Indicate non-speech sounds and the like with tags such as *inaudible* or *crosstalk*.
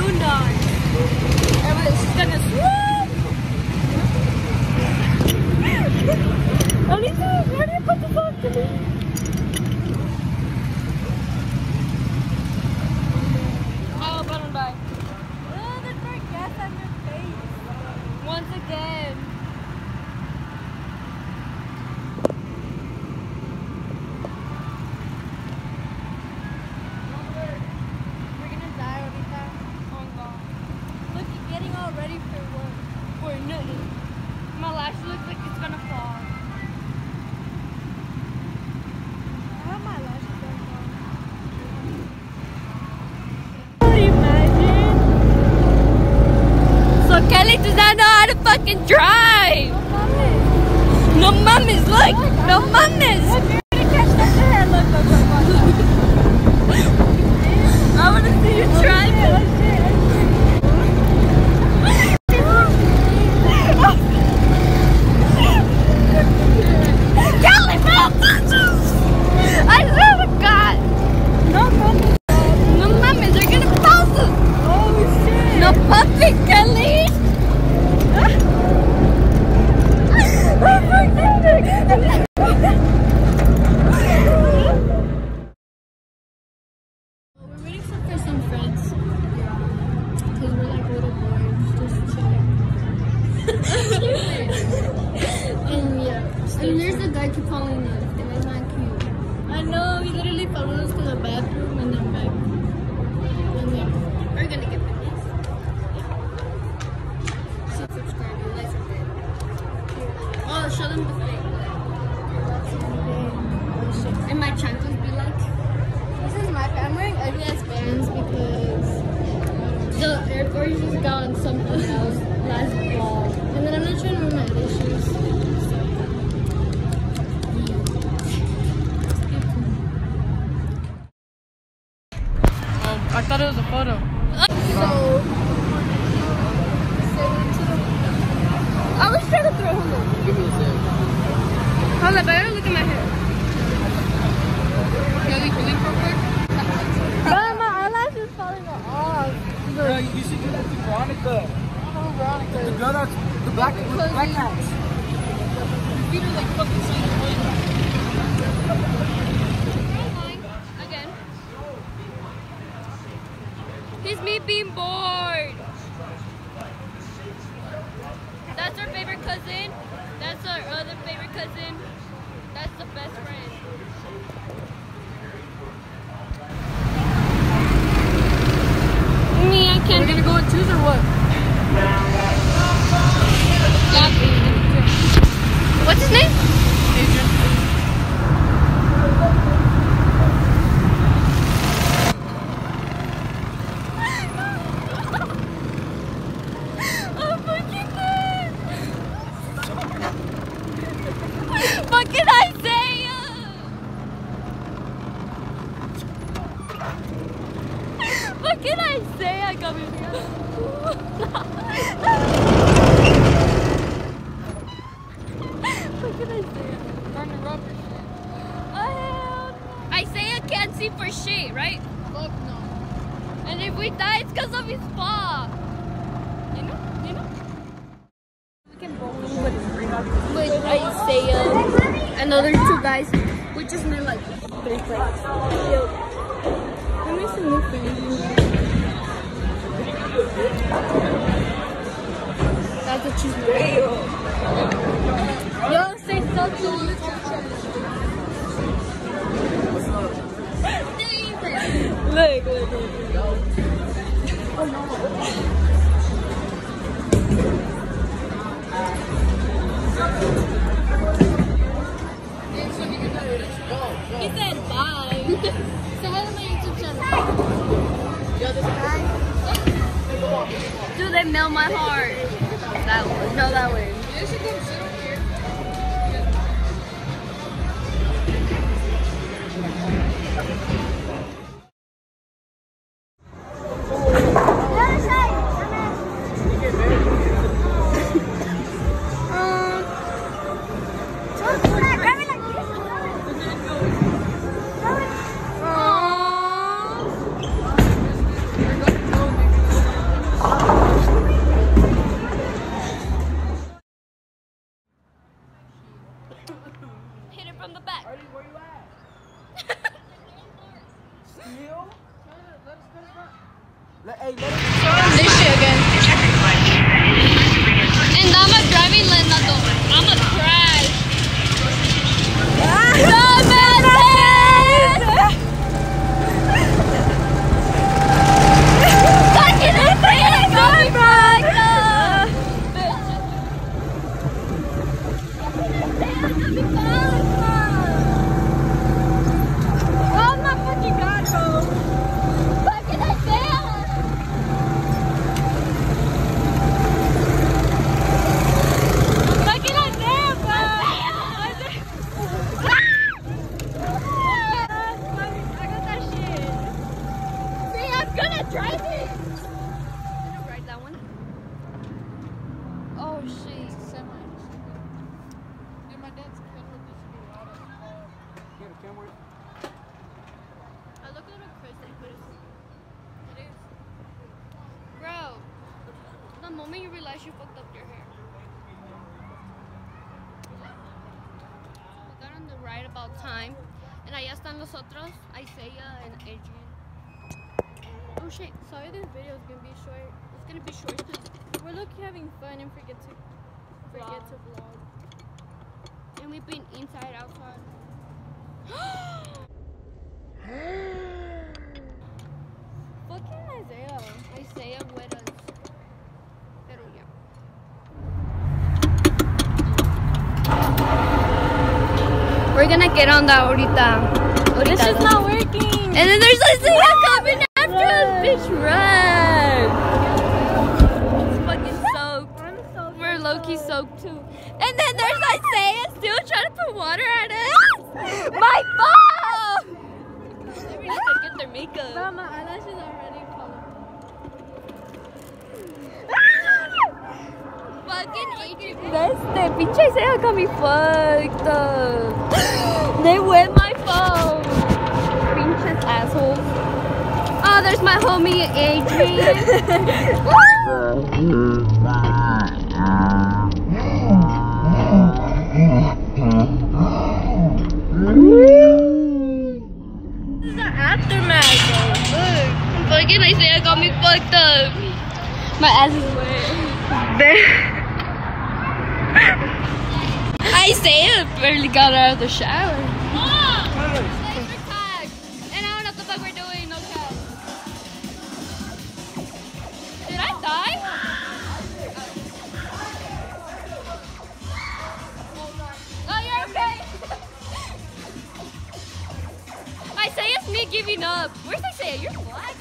boondocks. Everybody's gonna swoop. Alisa, *laughs* where do you put the phone? Oh, but I'm die. Oh, there's more gas on your face. Once again. We're gonna die, ahorita. Oh god. Look, you're getting all ready for work. For nothing. My lash looks like it's gonna fall. How my lashes gonna fall? Can you imagine? Kelley does not know how to fucking drive. No mummies, look, no mummies. And there's the guy keep calling us. The guy's not cute. I know, he literally followed us to the bathroom and then back. And yeah. We're gonna get. So subscribe and like something. Oh, show them the thing. And my chanclas be like. This is my I'm wearing ugly ass bands because the Air Force just got on something else last fall. And then I'm not trying to wear my other shoes. Oh, I thought it was a photo. So, I was trying to throw him over. Give me a sec. Hold up, I gotta look at my hair. Kelley, can you real quick? But my eyelash is falling off. Yeah, you should do that to Veronica. The girl that's the black with the black feet are like fucking saying Again. He's me being bored. That's our favorite cousin. That's our other favorite cousin. That's the best friend. Me, I We're can't. gonna go in twos or what? What's his name? Adrian. Oh, fucking dead. Fucking Isaiah. Fucking Isaiah got me. Fucking Isaiah. Trying to rub your shit. Oh, hell no. Isaiah see for shit, right? Fuck no. And if we die, it's because of his fault. You know? You know? We can bowl With with Isaiah um, and other two guys, we just made like three friends. I made some new friends. That's what she's doing. Yo, say so to the YouTube channel. Look, look, look. He said bye. *laughs* Say hi to my YouTube channel. Do they melt my heart? That one. No, that way. Let, hey, let this shit again. Drive it. Gonna ride that one. Oh shit, semi. Dude, my dad's kid with this new auto. Get a camera. I look a little crazy, but it's. Bro, the moment you realize you fucked up your hair. We got on the right about time. And allá están los otros, Isaiah and Adrian. Oh shit, sorry this video is gonna be short. It's gonna be short because *laughs* we're looking having fun and forget to forget to vlog. And we've been inside, outside. *gasps* Fucking Isaiah. Isaiah with us. Pero ya. We're gonna get on that ahorita. ahorita This is not working. And then there's Isaiah coming bitch. Run! It's fucking soaked. I'm so We're low key soaked too. And then there's Isaiah still trying to put water at us. My phone! They need to get their makeup. Bro, my eyelashes are already colored. Fucking Adrian. Este pinche Isaiah got me fucked up. *gasps* they wet my phone. Pinches assholes. There's my homie Adrian. This is the aftermath. Look. Fucking Isaiah got me fucked up. My ass is wet. Isaiah barely got out of the shower. Up. Where's Isaiah? You're black